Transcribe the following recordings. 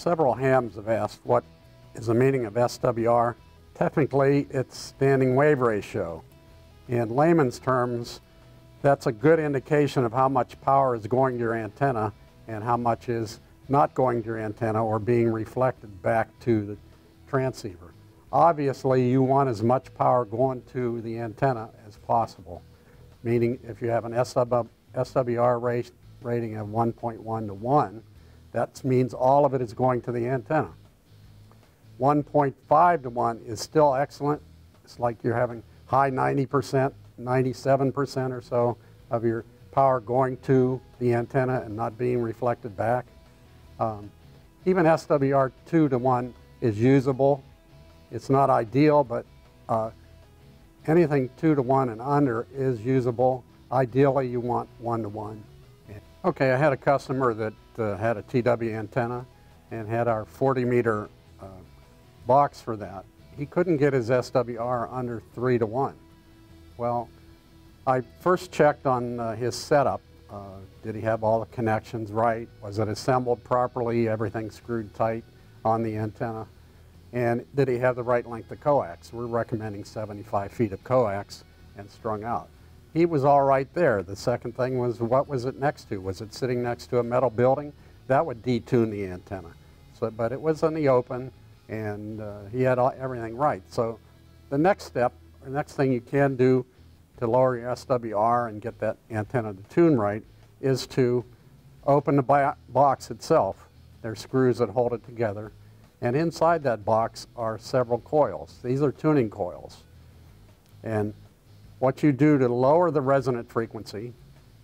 Several hams have asked what is the meaning of SWR. Technically, it's standing wave ratio. In layman's terms, that's a good indication of how much power is going to your antenna and how much is not going to your antenna or being reflected back to the transceiver. Obviously, you want as much power going to the antenna as possible, meaning if you have an SWR rating of 1.1 to 1, that means all of it is going to the antenna. 1.5 to 1 is still excellent. It's like you're having high 90%, 97% or so of your power going to the antenna and not being reflected back. Um, even SWR 2 to 1 is usable. It's not ideal, but uh, anything 2 to 1 and under is usable. Ideally, you want 1 to 1. Okay, I had a customer that uh, had a TW antenna and had our 40 meter uh, box for that. He couldn't get his SWR under 3 to 1. Well, I first checked on uh, his setup. Uh, did he have all the connections right? Was it assembled properly? Everything screwed tight on the antenna? And did he have the right length of coax? We're recommending 75 feet of coax and strung out he was all right there. The second thing was what was it next to? Was it sitting next to a metal building? That would detune the antenna. So, but it was in the open and uh, he had all, everything right. So the next step, the next thing you can do to lower your SWR and get that antenna to tune right is to open the box itself. There's screws that hold it together. And inside that box are several coils. These are tuning coils. And what you do to lower the resonant frequency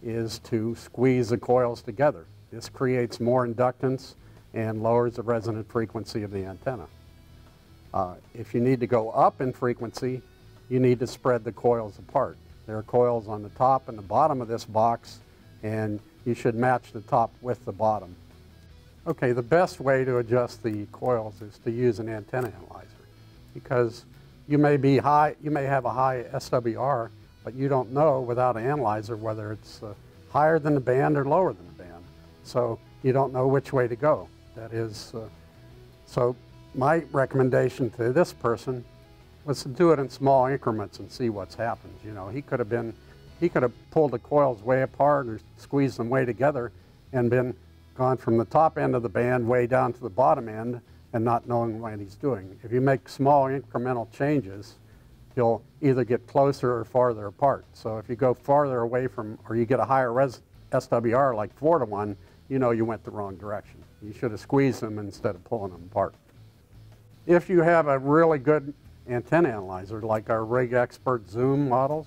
is to squeeze the coils together. This creates more inductance and lowers the resonant frequency of the antenna. Uh, if you need to go up in frequency, you need to spread the coils apart. There are coils on the top and the bottom of this box, and you should match the top with the bottom. Okay, the best way to adjust the coils is to use an antenna analyzer because you may be high, you may have a high SWR, but you don't know without an analyzer whether it's uh, higher than the band or lower than the band. So you don't know which way to go. That is, uh, so my recommendation to this person was to do it in small increments and see what's happened. You know, he could have been, he could have pulled the coils way apart or squeezed them way together and been gone from the top end of the band way down to the bottom end and not knowing what he's doing. If you make small incremental changes, you'll either get closer or farther apart. So if you go farther away from, or you get a higher res SWR like 4 to 1, you know you went the wrong direction. You should have squeezed them instead of pulling them apart. If you have a really good antenna analyzer like our RigExpert Zoom models,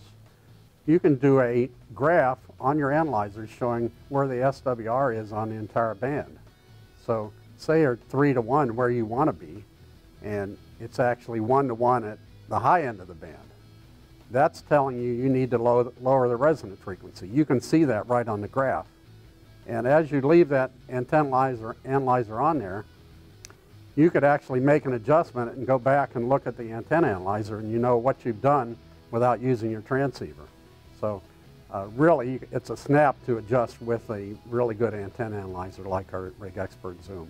you can do a graph on your analyzer showing where the SWR is on the entire band. So say you're three to one where you want to be, and it's actually one to one at the high end of the band. That's telling you you need to low, lower the resonant frequency. You can see that right on the graph. And as you leave that antenna analyzer on there, you could actually make an adjustment and go back and look at the antenna analyzer and you know what you've done without using your transceiver. So uh, really, it's a snap to adjust with a really good antenna analyzer like our RigExpert Zoom.